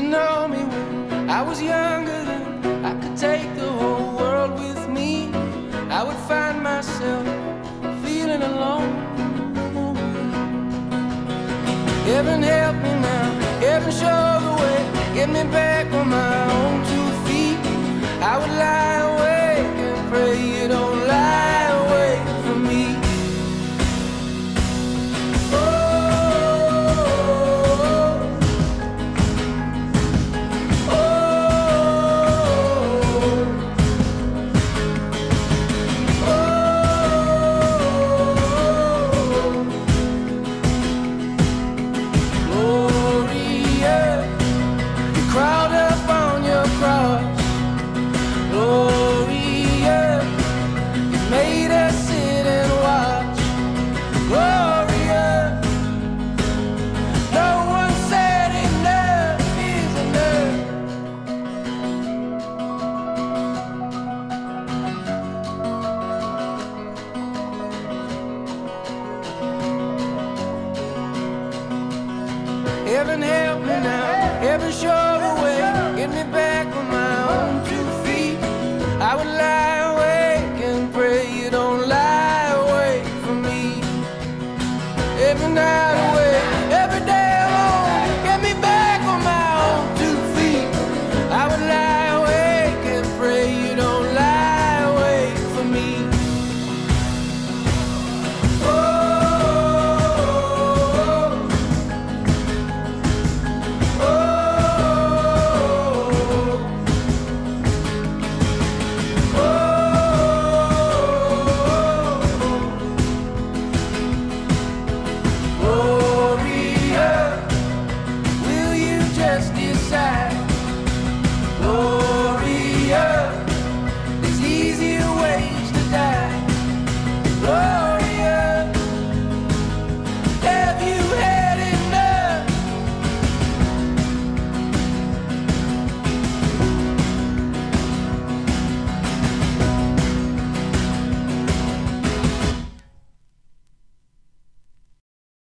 you know me when I was younger than I could take the whole world with me? I would find myself feeling alone. Heaven help me now, heaven show the way, get me back on my own two feet. I would lie Heaven help me now, heaven show the way, get me back on my own two feet. I would lie awake and pray you don't lie awake for me. Every night.